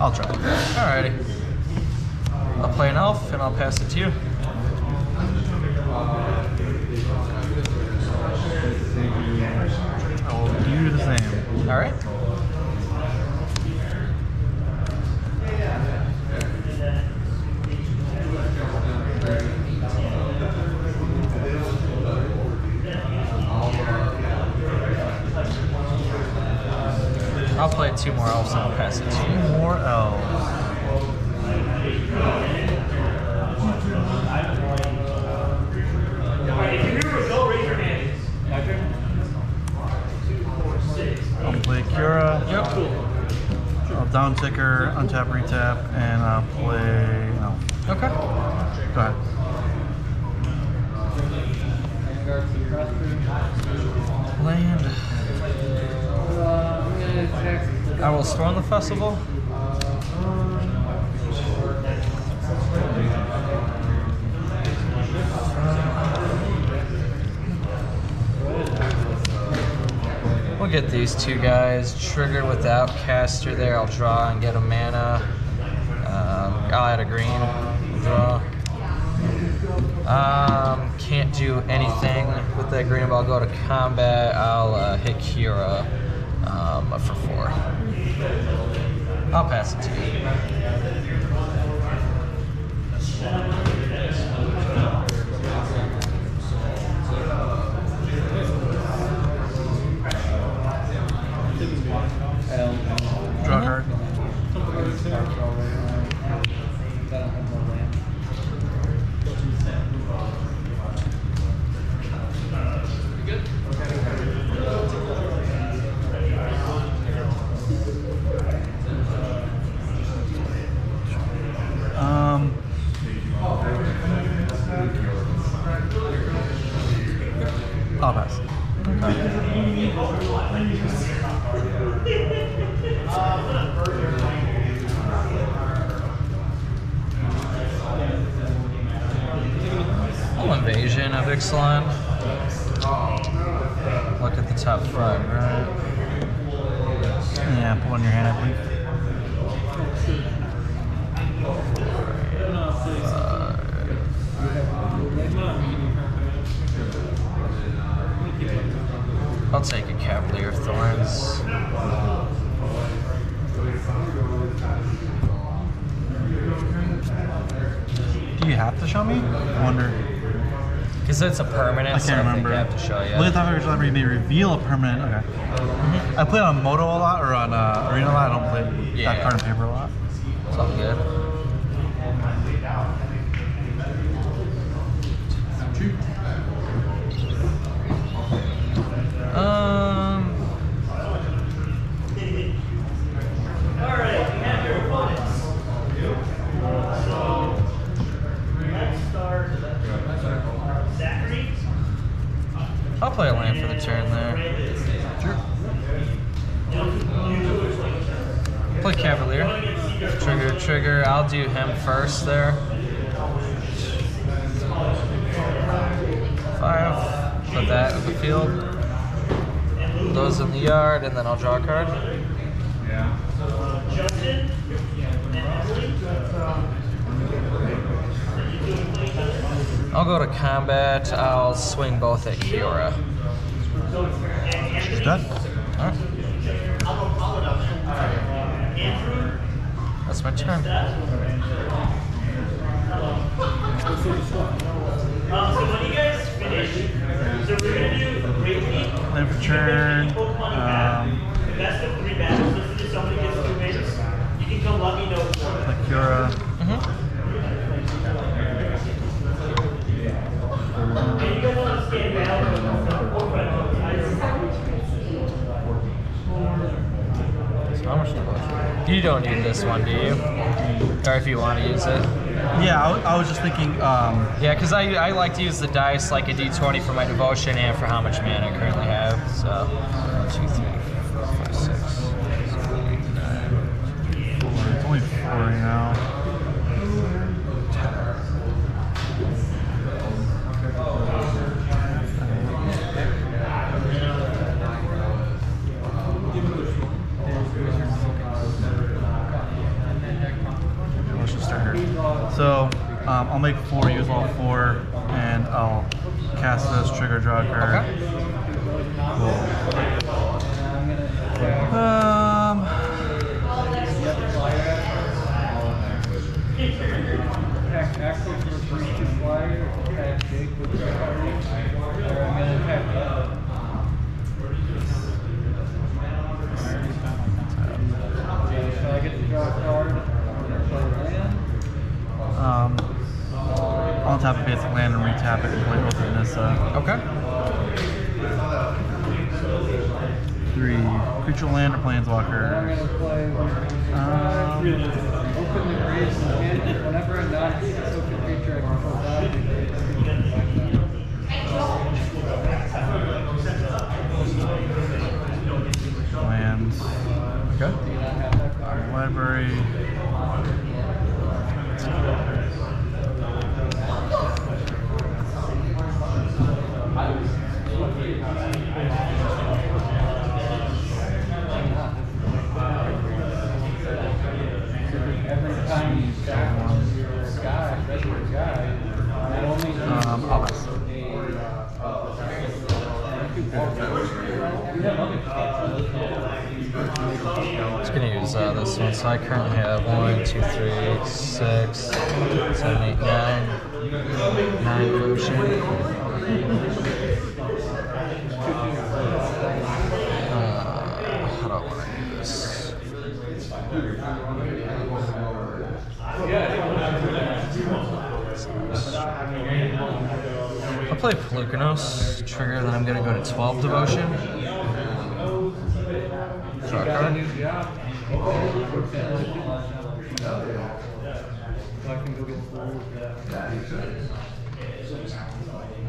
I'll try. Alrighty. I'll play an elf and I'll pass it to you. I will do the same. Alright. I'll play two more elves and I'll pass it to you. More elves. I'll play Kira. Yep. I'll down ticker, untap, retap, and I'll play. No. Okay. Go ahead. Land. I will storm the festival. We'll get these two guys triggered without caster there. I'll draw and get a mana. Um, I'll add a green. Draw. Um, can't do anything with that green, but I'll go to combat. I'll uh, hit Kira for four. I'll pass it to you. Invasion Because it's a permanent, I can't think remember. I have to show you. Look at that let me reveal a permanent. Okay. I play on Modo a lot or on uh, Arena a lot. I don't play Yeah. that card and paper a lot. It's all good. Um. I'll play a land for the turn there. Play Cavalier. Trigger, trigger. I'll do him first there. Five. Put that in the field. Those in the yard, and then I'll draw a card. I'll go to combat. I'll swing both at Kiora. She's dead. Alright. That's my turn. Um, so when you guys finish, so we're gonna do a great week. Land for turn. Um, best of three battles. Listen to somebody gets two wins. You can come let me know. like Kira. Mm-hmm. And you guys want to stand down or front. So how much devotion? You don't need this one, do you? Or if you want to use it. Yeah, I, I was just thinking. Um, Yeah, because I, I like to use the dice like a d20 for my devotion and for how much mana I currently have. So, one, two, three, four, five, six, seven, eight, nine. four. It's only four right now. So um, I'll make four, use all four, and I'll cast this trigger draw card. Um, Attack Axel for a three two flyer, attack with the tap a basic land and retap it and play both of Nissa. Okay. Three creature land or planeswalker. Um, open the graves and hand- whenever a non-token creature I control dies, the grave creature Lands. Okay. Do you not have that card? Library. So I currently have one, two, three, six, seven, eight, nine, nine potion. Uh, how do I want to do this? I'll play Polukranos, trigger, then I'm gonna go to 12 Devotion. Draw a card.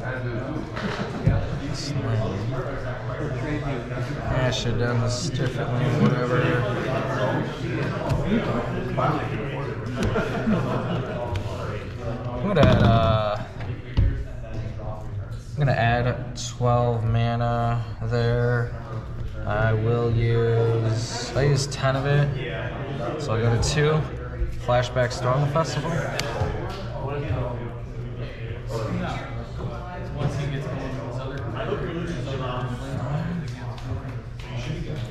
I. Yeah, I should done this differently, whatever. I'm gonna add, uh, I'm gonna add 12 mana there. I will use, I use 10 of it. So I'll go to two. Flashback Storm Festival.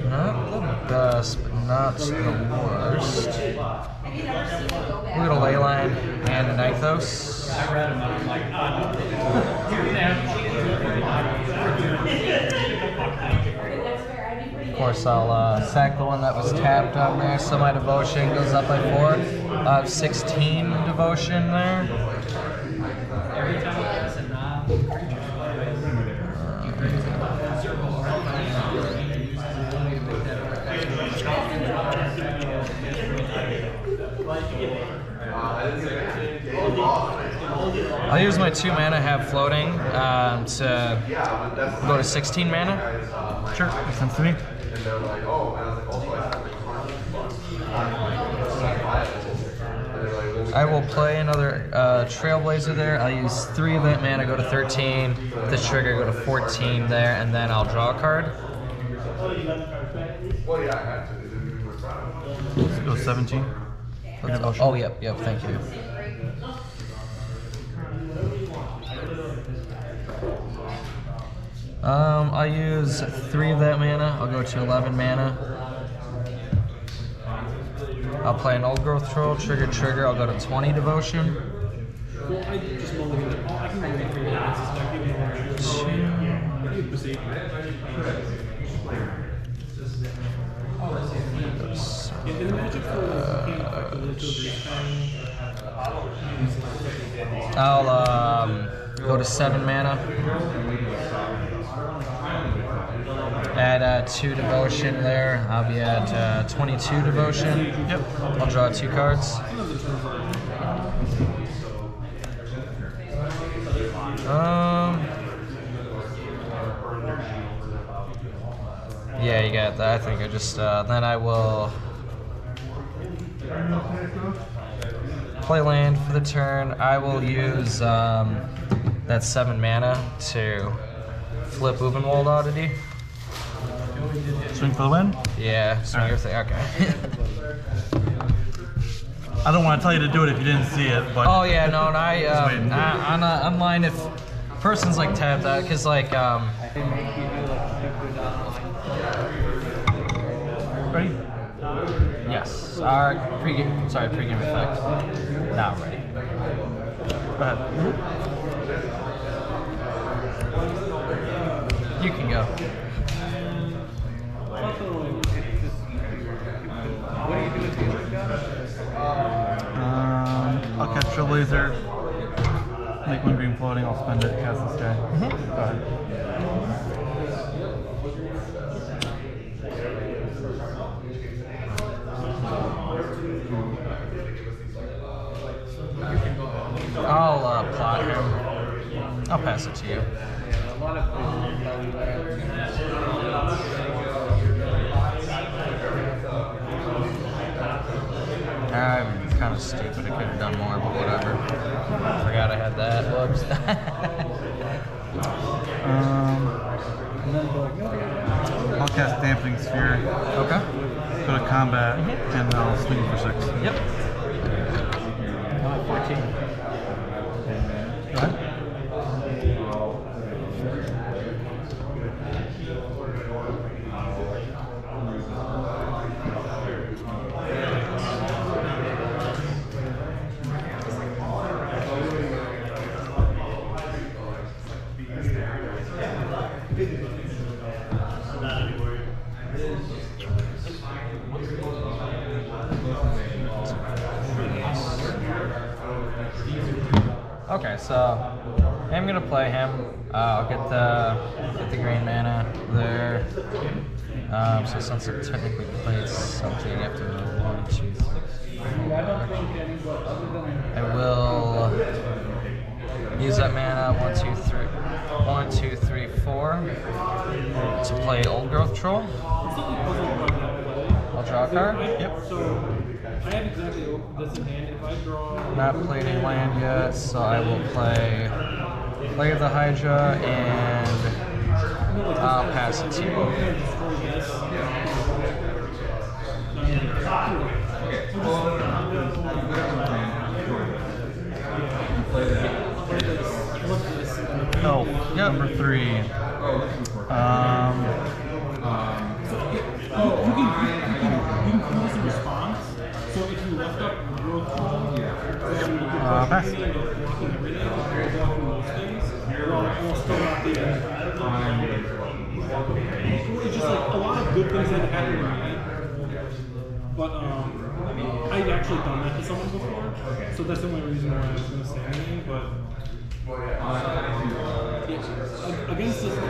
Not the best, but not the worst. We're gonna Leyline and a Nykthos. Course, I'll uh, sack the one that was tapped on there, so my devotion goes up by four. I have 16 devotion there. I'll use my two mana, have floating, um, to go to 16 mana. Sure, makes sense to me. I will play another uh, Trailblazer there. I'll use three of that mana, go to 13. The trigger, go to 14 there, and then I'll draw a card. Let's go 17. Oh, yep, yep, thank you. Um, I'll use three of that mana. I'll go to 11 mana. I'll play an old growth troll, trigger, trigger. I'll go to 20 devotion. I'll um, go to seven mana. Add uh, two devotion there. I'll be at uh, 22 devotion. Yep. I'll draw two cards. Um. Yeah, you got that. I think I just uh, then I will play land for the turn. I will use um, that seven mana to flip Ulvenwald Oddity. Swing for the win. Yeah, swing your thing. Okay. I don't want to tell you to do it if you didn't see it, but Oh yeah, no, and I um, waiting. I, on uh, online if person's like tapped out because like um They make you do like stupid online. ready. yes our pregame sorry pregame effect now I'm ready. Go ahead. You can go. What do you do with the? Um, I'll catch Trailblazer. Make one green floating. I'll spend it. Cast this guy. Go ahead. I'll uh, plot him. I'll pass it to you. I'm kind of stupid. I could have done more, but whatever. Forgot I had that. Whoops. Um, And then they're like, no, I got it. I'll cast Dampening Sphere. okay. Go to combat, and I'll swing for six. Yep. To play Old Growth Troll. I'll draw a card. Yep. I have exactly this in hand. If I draw, Not played a land yet, so I will play play the Hydra and I'll pass it to you. this. Oh, number three. Um, so You can, you can, you can call this a response. So if you left up growth control, then you could Uh, push pass. everything or blocking everything, or blocking most things, while, while still not being It's just like a lot of good things that happen right? But um, I've actually done that to someone before, so that's the only reason why I was gonna say anything. But yeah, ag- against this, you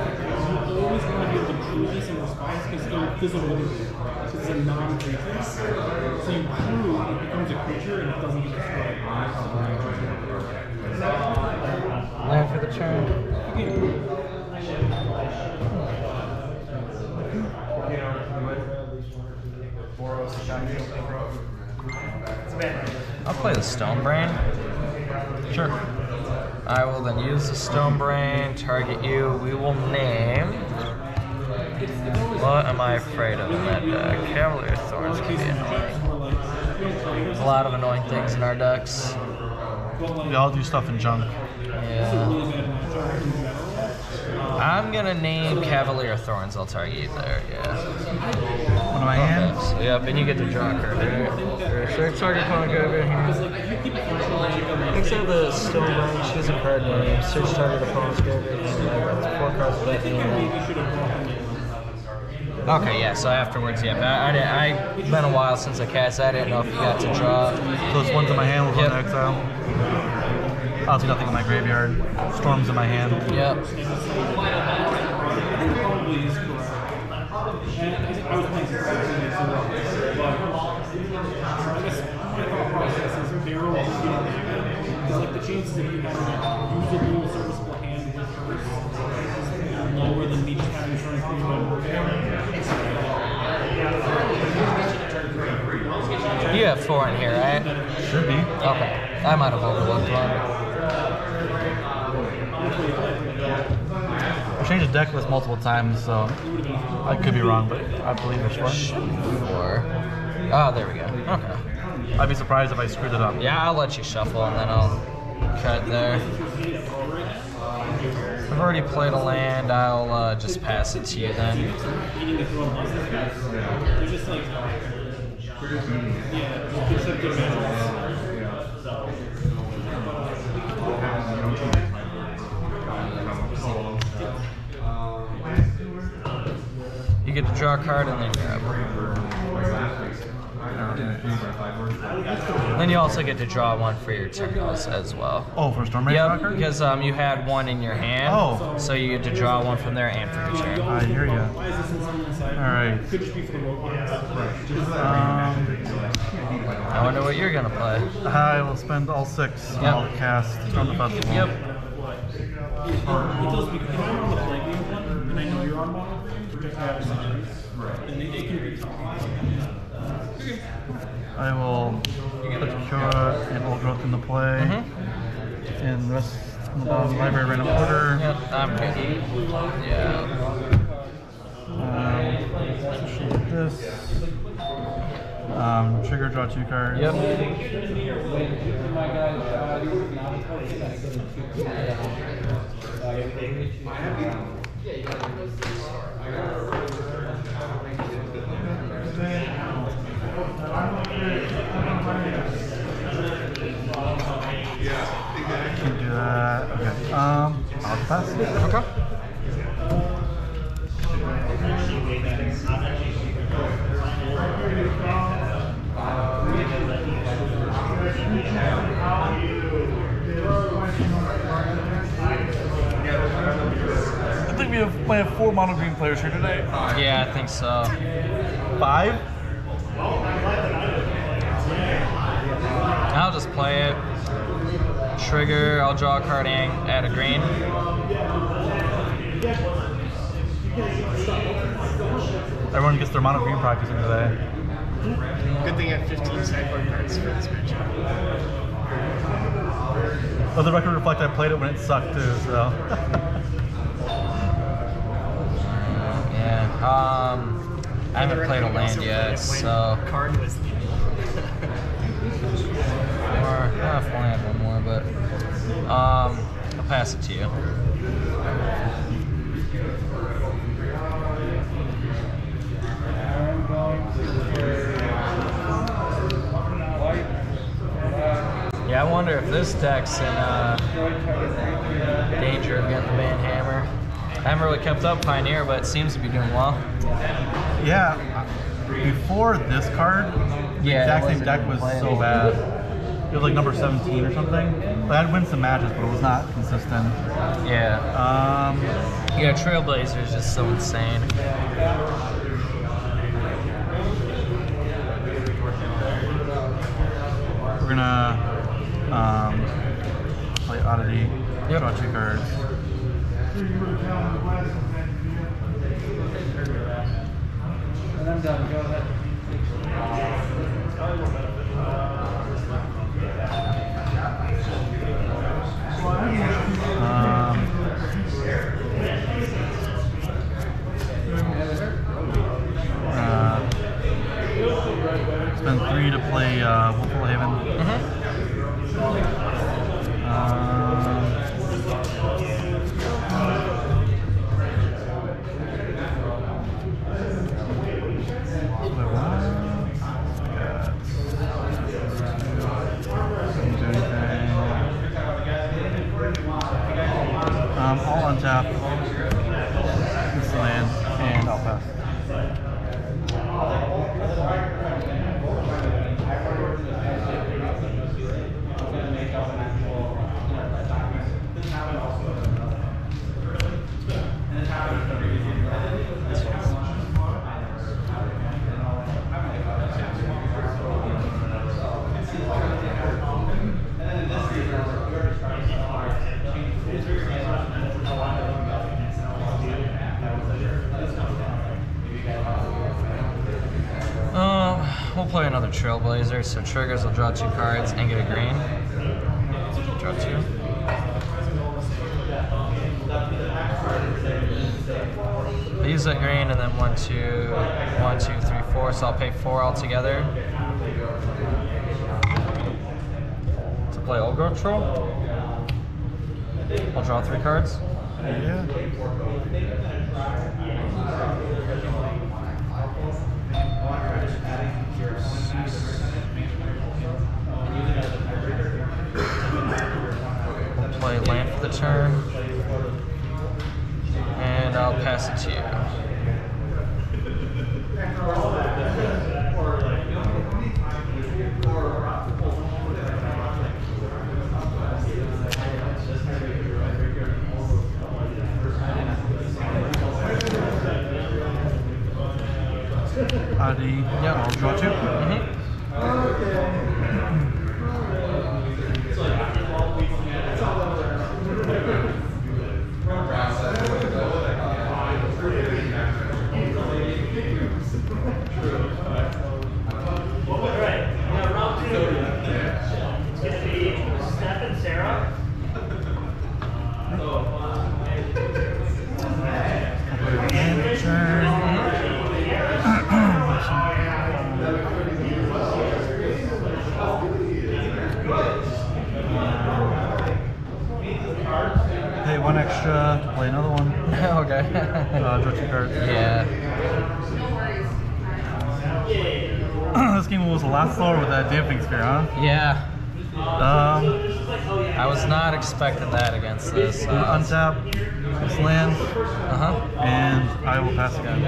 always want to be able to prove this in response because it doesn't really because it's a non-creature. So you prove it becomes a creature and it doesn't get destroyed. Land for the turn. I'll play the Stone Brain. Sure. I will then use the Stone Brain, target you. We will name. What am I afraid of in that deck? Cavalier Thorns can be annoying. There's a lot of annoying things in our decks. we all do stuff in junk. Yeah. I'm gonna name Cavalier Thorns. I'll target you there. Yeah. One of my hands. Yep, and you get the draw card there. Search target opponent go over here. Except the Stone Brain, choose a card name. Search target opponent's graveyard. Four cards name. Okay, yeah. So afterwards, yeah. I, I, didn't- I been a while since I cast. I didn't know if you got to draw. Those ones in my hand with one Yep. exile. I'll do nothing in my graveyard. Storms in my hand. Yep. I think probably is correct. And I think I was playing successfully as well. But I guess my thought process is barrel is getting bigger. Because like the chances of you having a usable, serviceable hand with first is lower than me just having turn three one. You have four in here, right? Should be. Okay. I might have overlooked one. I've changed the deck list multiple times, so I could be wrong, but I believe it's right. Four. Oh, there we go. Okay. I'd be surprised if I screwed it up. Yeah, I'll let you shuffle and then I'll cut there. I've already played a land. I'll uh, just pass it to you then. You get to draw a card and then grab. Then you also get to draw one for your turn as, as well. Oh, for Storm Rage Yep, Rocker? because um, you had one in your hand. Oh. So you get to draw one from there and for your turn. I hear ya. Why is this in someone's side? Alright. Could just be for the robots. Um, I wonder what you're gonna play. I will spend all six. Yep. I'll cast Storm the Festival. Yep. It tells I know you're on one, protect my adversaries, then it, it can be tough. I will put Kura and Old Growth into play. Mhm. And the rest in the bottom library random order. Yep, I'm. Yeah. Um, this. Um, trigger, draw two cards. Yep. Guy, uh, not a person, I Can do that. Okay. Um, I'll pass. Okay. I think we have, might have four mono green players here today. Yeah, I think so. Five? I'll just play it. Trigger, I'll draw a card and add a green. Everyone gets their mono green practicing today. Good thing I have 15 sideboard cards for this matchup. Oh, the record reflect I played it when it sucked too, so. Yeah. Um, I haven't played a land yet, so. Card was the Or, yeah, if I only have one more, but. Um, I'll pass it to you. I'm going to white, Yeah, I wonder if this deck's in uh, danger of getting the Van Hammer. I haven't really kept up Pioneer, but it seems to be doing well. Yeah, before this card, the Yeah, exact same deck was so bad. It was like number 17 or something. Like, I'd win some matches, but it was not consistent. Yeah. Um, Yeah, Trailblazer is just so insane. we're gonna um, play Oddity, Yep. draw two cards. and I'm done, go ahead. Trailblazer. So triggers will draw two cards and get a green. Draw two. Use that green and then one, two, one, two, three, four. So I'll pay four altogether. To play Old Growth Troll. I'll draw three cards. Yeah. We'll play land for the turn. And I'll pass it to you. Adi. Yeah, I'll draw 2 Mhm. Alright, now round two. It's gonna be Steph and Sarah. And turn. Pay one extra to play another one. okay. Uh, draw two cards. yeah. this game was a lot slower with huh? Yeah. Um, I was not expecting that against this. Uh untap this land, huh. and I will pass again.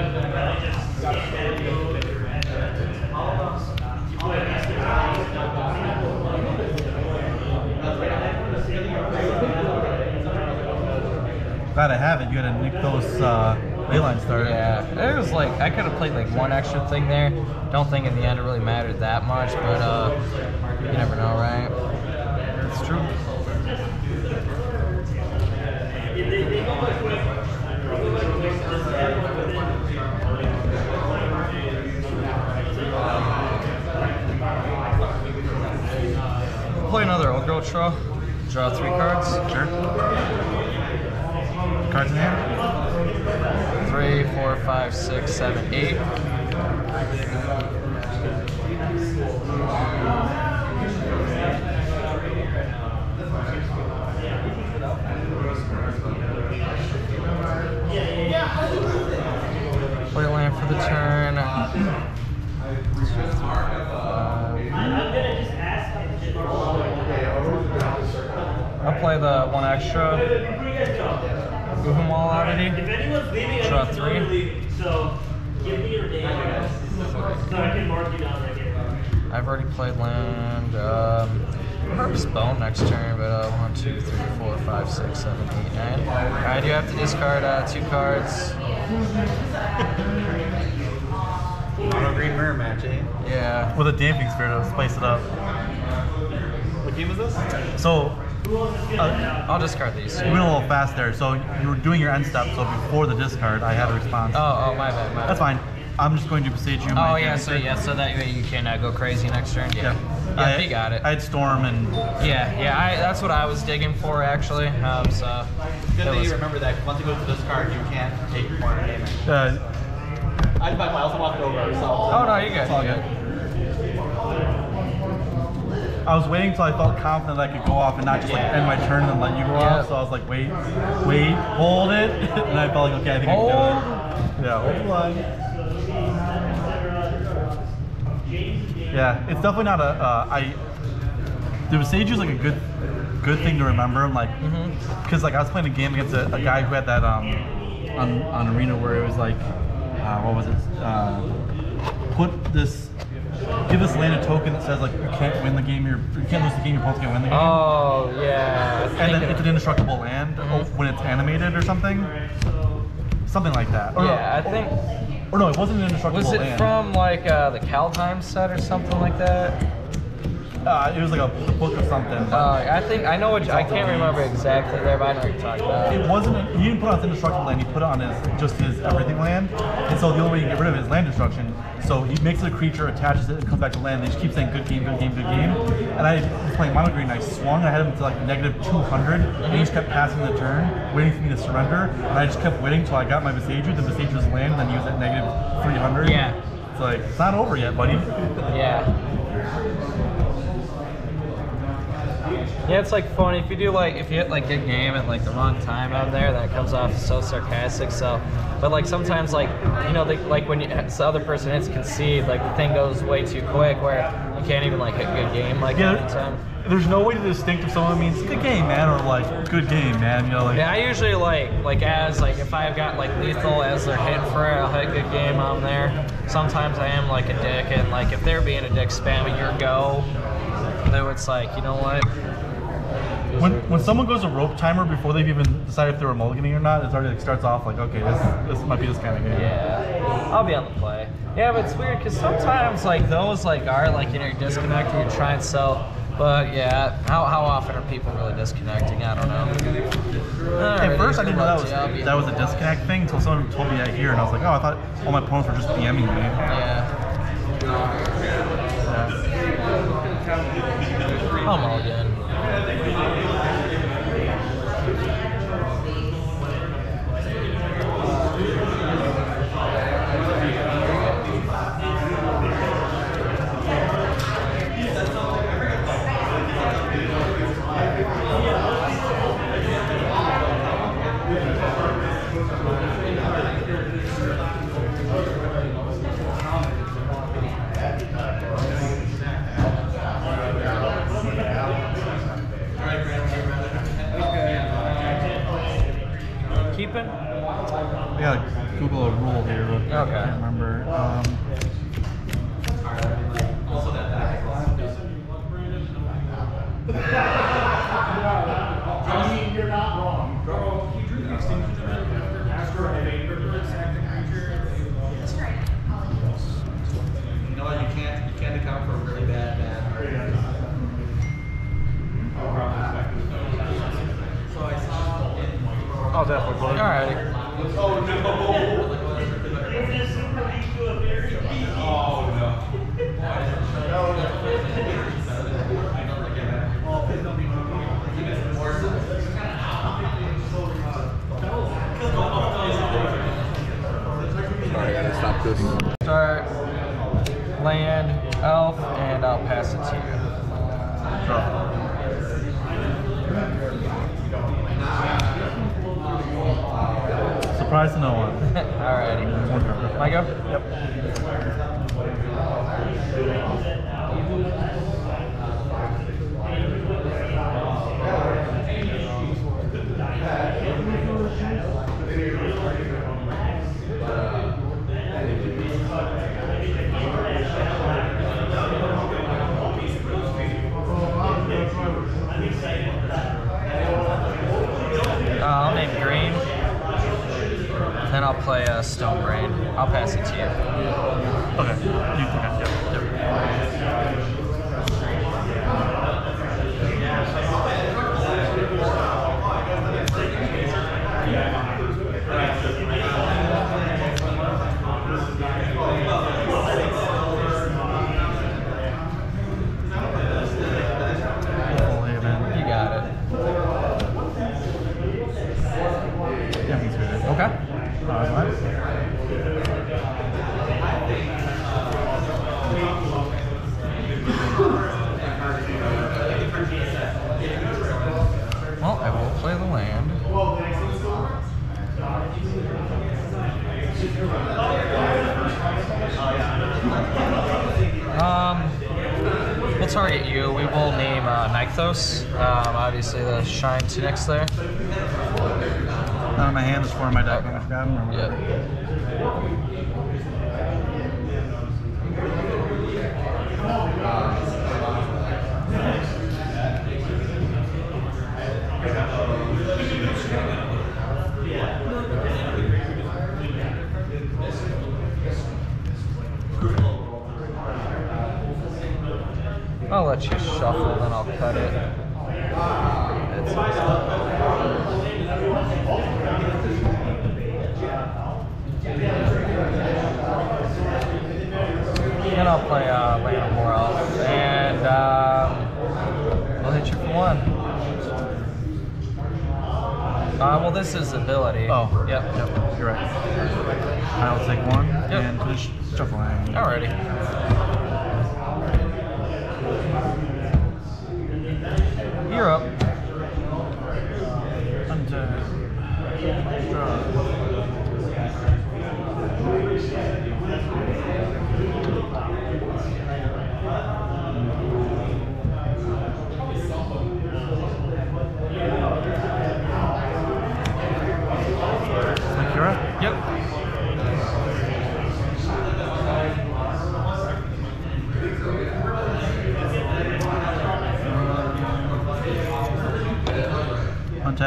Glad I have it. You gotta nick those uh, ley lines started. Yeah, it was like I could have played like one extra thing there. Don't think in the end it really mattered that much, but uh, you never know, right? It's true. Play another old girl draw. Draw three cards. Sure. Cards in hand. Five, six, seven, eight. Play land for the turn. I'll play the one extra. Move them all out of if anyone's leaving, I Draw need to know three. you're leaving. So give me your name so I can mark you down right here. I've already played land. Um, Harp's Bone next turn, but uh, one, two, three, four, five, six, seven, eight, nine. Alright, you have to discard uh, two cards. Auto green mirror match, eh? Yeah. With a damping sphere to spice it up. What game is this? So, uh, I'll discard these. you went a little fast there. So you were doing your end step. So before the discard, I had a response. Oh, oh, my bad, my bad. That's fine. I'm just going to besiege you. Oh yeah, so yeah, so that way you can uh, go crazy next turn. Yeah. Yeah. Yeah, I, he got it. I had storm and yeah, yeah, I, that's what I was digging for actually. Um, so Good that thing was- you remember that once you go to this card, you can't take more damage. uh, I, I also walked over, so. Oh no, you good. It's all you good. I was waiting until I felt confident that I could go off and not just like end my turn and let you go off. So I was like, wait, wait, hold it, and I felt like, okay, I think I can do it. Yeah, hold the line. Yeah, it's definitely not a. Uh, I. The Visage is like a good, good thing to remember. Like, Mm-hmm. because like I was playing a game against a, a guy who had that um, on on arena where it was like, uh, what was it? Uh, put this, give this land a token that says like you can't win the game. You're you can't lose the game. You're supposed to win the game. Oh yeah. And then it's an indestructible land Mhm. when it's animated or something. Something like that. Or, yeah, I think Or no, it wasn't an indestructible was it land. from like uh, the Kaldheim set or something like that? Uh, it was like a book of something. Uh, I think I know what I can't remember exactly there, but I know what you're talking about. It wasn't. He didn't put it on his indestructible land. He put it on his just his everything land. And so the only way you can get rid of it is land destruction. So he makes it a creature, attaches it, and comes back to land. They just keep saying good game, good game, good game. And I was playing mono green. And I swung. I had him to like negative 200, and he just kept passing the turn, waiting for me to surrender. And I just kept waiting until I got my Visage. The was land, and then he was at negative 300. Yeah. It's like it's not over yet, buddy. Yeah. Yeah, it's like funny if you do like if you hit like a good game at like the wrong time out there, that comes off so sarcastic. So, but like sometimes like you know the, like when you, the other person hits concede, like the thing goes way too quick where you can't even like hit a good game like Yeah, anytime. there's no way to distinct if someone means good game, man, or like good game, man. You know, like Yeah, I usually like like as like if I've got like lethal as they're hitting for it, I'll hit a good game on there. Sometimes I am like a dick, and like if they're being a dick, spamming your go, then it's like you know what? When when someone goes a rope timer before they've even decided if they're a mulliganing or not, it's already like starts off like, okay, this this might be this kind of game. Yeah, I'll be on the play. Yeah, but it's weird because sometimes like those like are like you know you're disconnecting, you're trying to sell. But yeah, how, how often are people really disconnecting? I don't know. At first, I didn't know that was good you. that was a disconnect thing until someone told me that here, and I was like, oh, I thought all my opponents were just BMing me. Yeah. I'm all again. Keeping? Yeah, Google a rule here, Okay. I can't remember. Um, You know what? You can't you can't account for really bad bad. So I saw in oh, definitely. Alrighty. Sorry, Surprise to no one. Alrighty. One. My go? Yep. Uh, I'll name green. Then I'll play uh, stone brain. I'll pass it to you. Okay. You. Yep. Yep. Oh, hey, man. You got it. Yeah, he's good. Okay. Uh, nice. Well, I will play the land. Um, we'll target you. We will uh, Um, obviously, the Shine Tunics there. None of my hand is for my deck. I forgot him or whatever. Yeah. I'll let you shuffle, then I'll cut it. It's Then I'll play uh, Land of War and um, we'll hit you for one. Uh, well, this is ability. Oh. Yep. Yep. You're right. I'll take one Yep. and finish shuffling. Alrighty. You're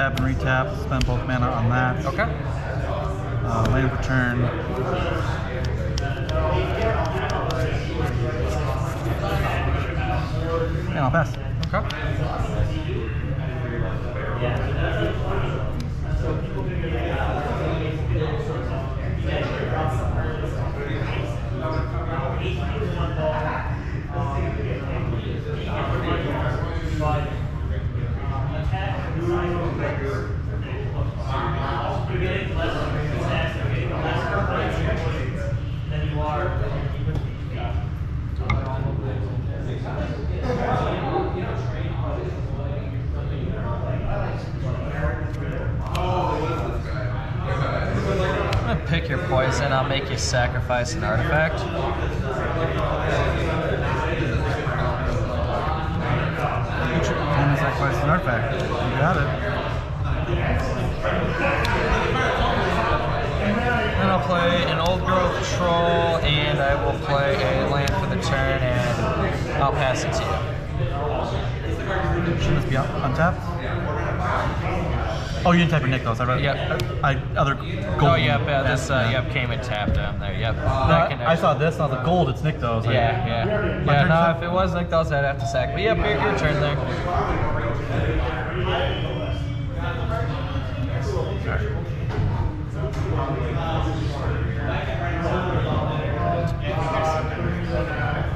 untap and retap. Spend both mana on that. Okay. Uh, land for turn. And I'll pass. Okay. I'm gonna pick your poison. I'll make you sacrifice an artifact. And sacrifice an artifact. You got it. Then I'll play an old growth troll, and I will play a land for the turn, and I'll pass it to you. Should this be up, untapped? Oh, you didn't type though. So I read. Yep. I, I other gold. Oh, yep, yeah, this, uh, yep, came and tapped down there, yep. That I, saw this and I was like, gold. It's Nick though. I was like, Yeah, yeah. Yeah, turn, no, if it was those, I'd have to sack. But yep, your, your turn there.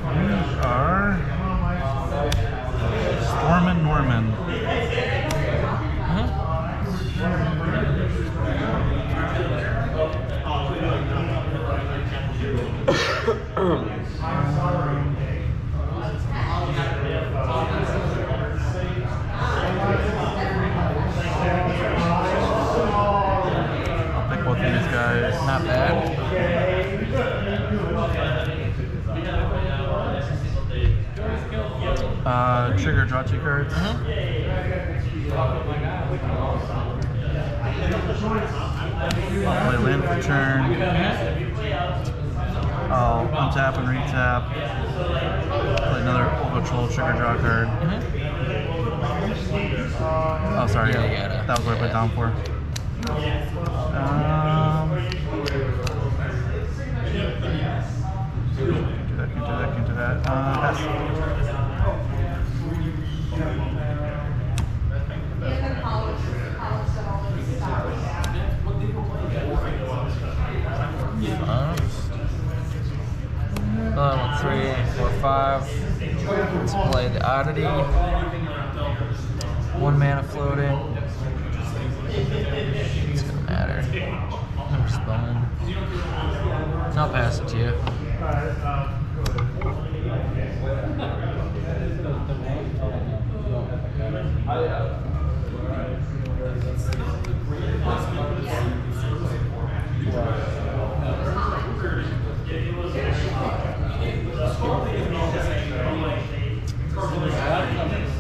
We are Stormin Norman. I'll pick both of these guys. Not bad. Uh, trigger, draw two cards. I'll play land for turn. I'll untap and retap. Play another Old Troll trigger draw card. Oh, sorry. Yeah, gotta- that was what I put down for. Um, can do that, can do that, can do that. Uh, pass. Uh, Another one, three, four, five. Let's play the oddity. One mana floating. It's gonna matter. I'm just bummed. I'll pass it to you.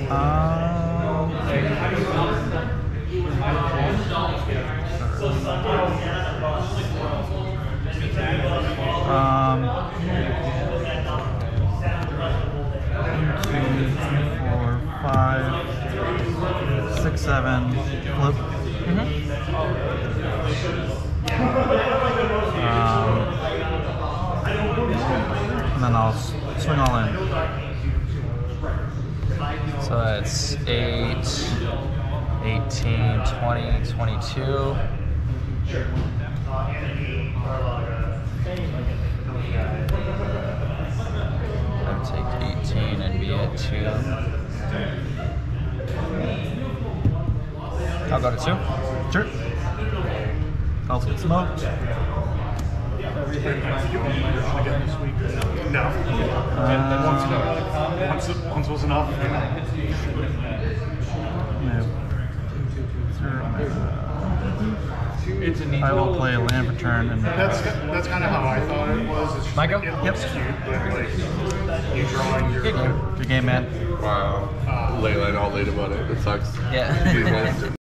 Um, um, one, two, three, four, five, six, seven, flip. Um, and then I'll swing all in. So that's 8, 18, 20, 22. I would take 18 and be at 2. I'll go to 2. Sure. I'll get smoked. No. Uh, Once, once was enough. no. Zero, uh, It's a neat I will play a land return and That's that's kind of how I thought it was. It's just Micah? It looks cute, but like you drawing your. good game, man. Wow. Layla all late about it. It sucks. Yeah. These guys-